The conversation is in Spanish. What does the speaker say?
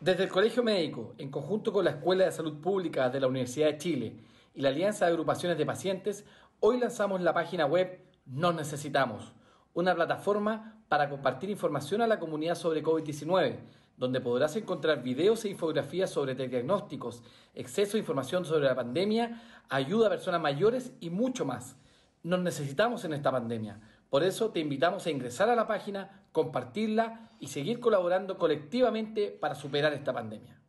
Desde el Colegio Médico, en conjunto con la Escuela de Salud Pública de la Universidad de Chile y la Alianza de Agrupaciones de Pacientes, hoy lanzamos la página web Nos Necesitamos, una plataforma para compartir información a la comunidad sobre COVID-19, donde podrás encontrar videos e infografías sobre diagnósticos, exceso de información sobre la pandemia, ayuda a personas mayores y mucho más. Nos necesitamos en esta pandemia. Por eso te invitamos a ingresar a la página, compartirla y seguir colaborando colectivamente para superar esta pandemia.